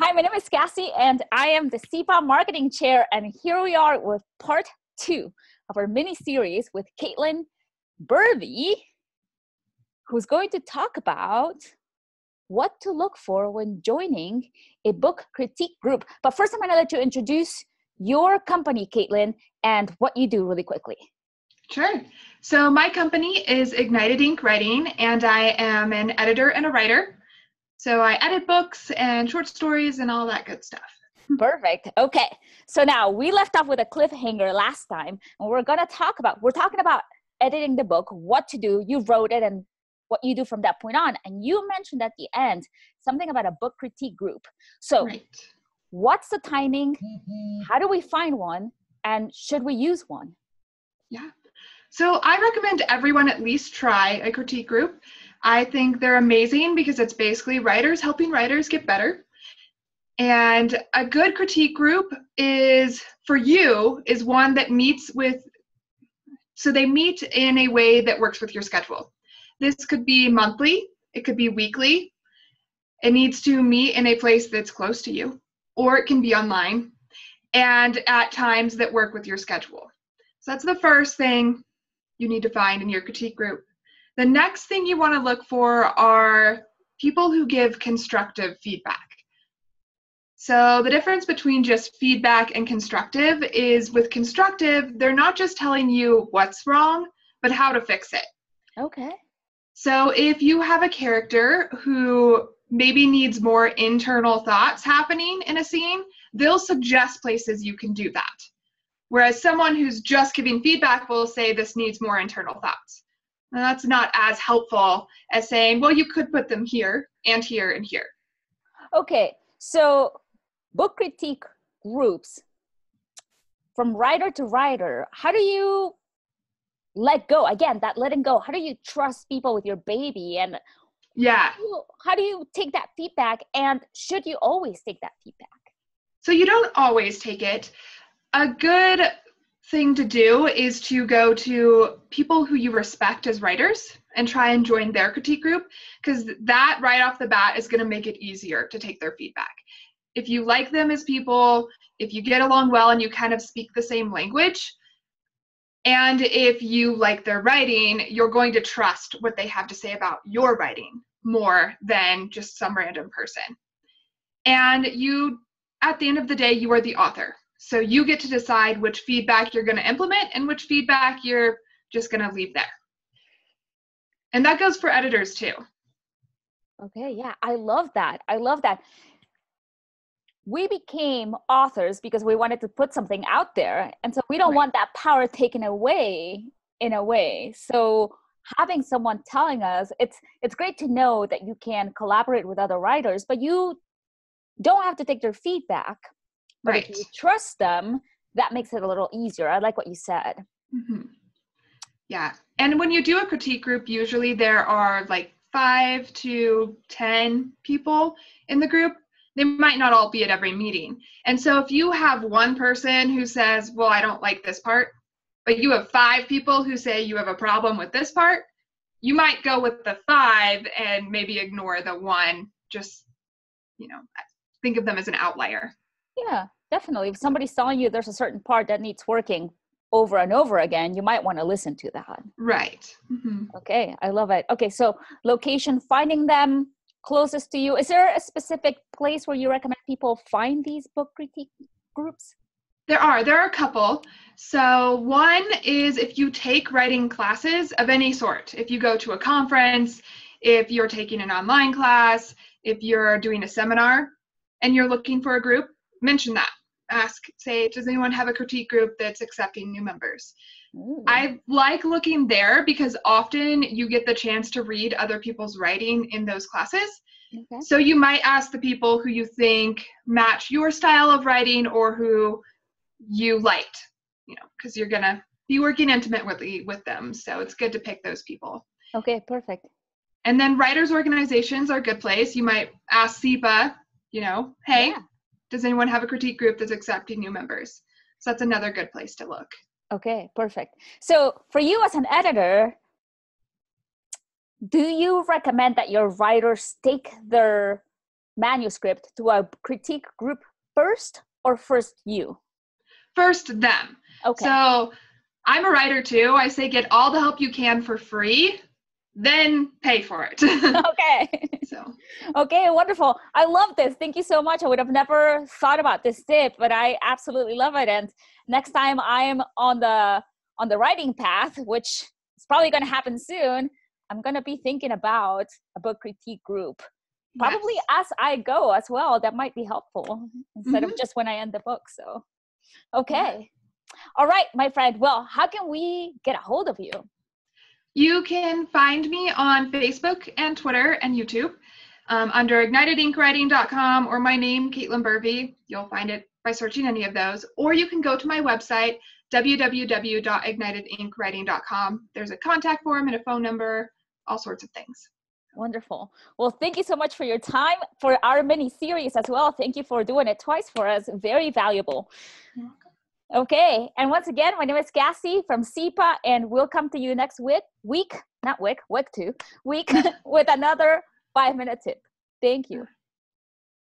Hi, my name is Cassy, and I am the CIPA Marketing Chair. And here we are with part two of our mini series with Caitlin Berve, who's going to talk about what to look for when joining a book critique group. But first, I'm going to let you introduce your company, Caitlin, and what you do really quickly. Sure. So, my company is Ignited Ink Writing, and I am an editor and a writer. So I edit books and short stories and all that good stuff. Perfect. Okay. So now we left off with a cliffhanger last time, and we're going to talk about, we're talking about editing the book, what to do. You wrote it and what you do from that point on. And you mentioned at the end something about a book critique group. So, right. what's the timing? Mm-hmm. How do we find one? And should we use one? Yeah. So, I recommend everyone at least try a critique group. I think they're amazing because it's basically writers helping writers get better. And a good critique group is for you is one that meets with so they meet in a way that works with your schedule. This could be monthly, it could be weekly. It needs to meet in a place that's close to you, or it can be online and at times that work with your schedule. So that's the first thing you need to find in your critique group. The next thing you want to look for are people who give constructive feedback. So, the difference between just feedback and constructive is with constructive, they're not just telling you what's wrong, but how to fix it. Okay. So, if you have a character who maybe needs more internal thoughts happening in a scene, they'll suggest places you can do that. Whereas someone who's just giving feedback will say this needs more internal thoughts. And that's not as helpful as saying, well, you could put them here and here and here. Okay, so book critique groups from writer to writer, how do you let go? Again, that letting go. How do you trust people with your baby? And yeah, how do you, how do you take that feedback? And should you always take that feedback? So you don't always take it. A good thing to do is to go to people who you respect as writers and try and join their critique group because that right off the bat is going to make it easier to take their feedback. If you like them as people, if you get along well and you kind of speak the same language, and if you like their writing, you're going to trust what they have to say about your writing more than just some random person. And you, at the end of the day, you are the author. So you get to decide which feedback you're going to implement and which feedback you're just going to leave there. And that goes for editors too. Okay, yeah, I love that. I love that. We became authors because we wanted to put something out there. And so we don't right. want that power taken away in a way. So having someone telling us it's it's great to know that you can collaborate with other writers, but you don't have to take their feedback but right. if you trust them, that makes it a little easier. I like what you said. Mm-hmm. Yeah. And when you do a critique group, usually there are like five to 10 people in the group. They might not all be at every meeting. And so if you have one person who says, Well, I don't like this part, but you have five people who say you have a problem with this part, you might go with the five and maybe ignore the one. Just, you know, think of them as an outlier. Yeah, definitely. If somebody's telling you there's a certain part that needs working over and over again, you might want to listen to that. Right. Mm-hmm. Okay, I love it. Okay, so location, finding them closest to you. Is there a specific place where you recommend people find these book critique groups? There are. There are a couple. So, one is if you take writing classes of any sort, if you go to a conference, if you're taking an online class, if you're doing a seminar and you're looking for a group, mention that. Ask, say, does anyone have a critique group that's accepting new members? Ooh. I like looking there because often you get the chance to read other people's writing in those classes. Okay. So you might ask the people who you think match your style of writing or who you liked, you know, because you're gonna be working intimately with them. So it's good to pick those people. Okay, perfect. And then writers organizations are a good place. You might ask CIPA, you know, hey, yeah does anyone have a critique group that's accepting new members? So that's another good place to look. Okay, perfect. So for you as an editor, do you recommend that your writers take their manuscript to a critique group first or first you? First, them. Okay. So I'm a writer too. I say get all the help you can for free, then pay for it. okay. so Okay, wonderful. I love this. Thank you so much. I would have never thought about this tip, but I absolutely love it. And next time I'm on the on the writing path, which is probably going to happen soon, I'm going to be thinking about a book critique group. Probably yes. as I go as well. That might be helpful instead of Mhm. just when I end the book. So, okay. All right, my friend. Well, how can we get a hold of you? You can find me on Facebook and Twitter and YouTube um, under ignitedinkWriting.com or my name, Caitlin Berve. You'll find it by searching any of those. Or you can go to my website, www.ignitedinkWriting.com. There's a contact form and a phone number, all sorts of things. Wonderful. Well, thank you so much for your time for our mini series as well. Thank you for doing it twice for us. Very valuable. Okay. And once again, my name is Cassy from CIPA, and we'll come to you next week, week, not week, week two, week with another five minute tip. Thank you.